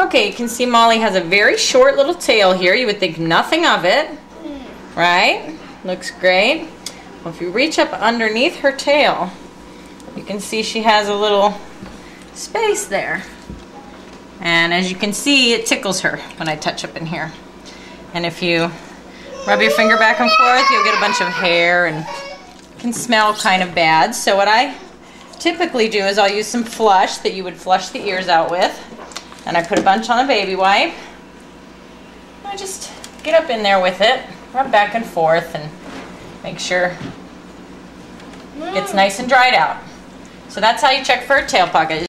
Okay, you can see Molly has a very short little tail here. You would think nothing of it, right? Looks great. Well, if you reach up underneath her tail, you can see she has a little space there. And as you can see, it tickles her when I touch up in here. And if you rub your finger back and forth, you'll get a bunch of hair and can smell kind of bad. So what I typically do is I'll use some flush that you would flush the ears out with. And I put a bunch on a baby wipe. I just get up in there with it, rub back and forth, and make sure it's mm. nice and dried out. So that's how you check for a tail pocket.